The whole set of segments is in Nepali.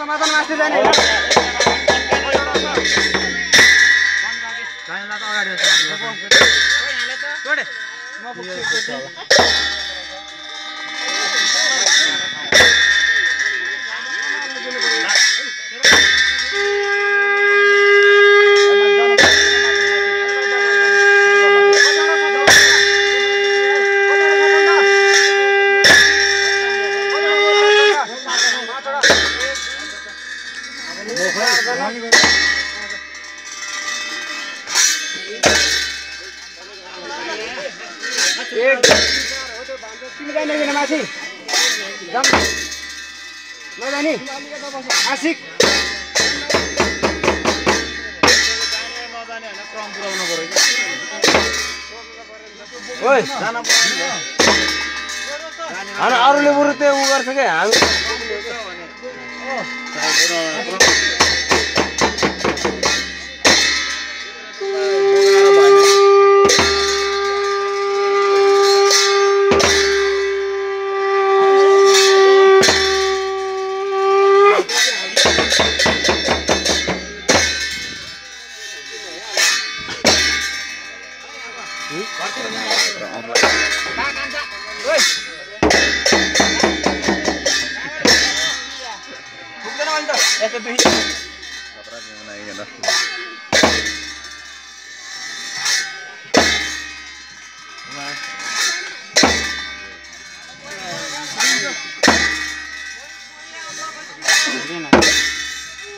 समाधान माथि जाने। एक माथि नजाने आशिक ओइ अनि अरूले बरु त्यो उ गर्छ क्या हामी online. Ito bihis. Kaprat yung naingin.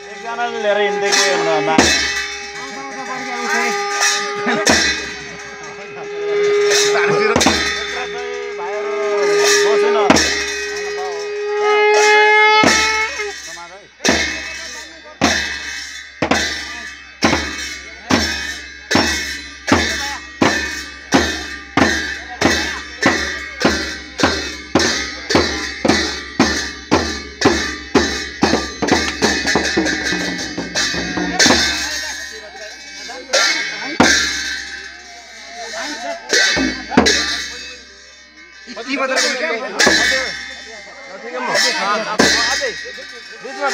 Ini kan ada lerintik yang nama. इतनी बदल क्या ठीक है बीच में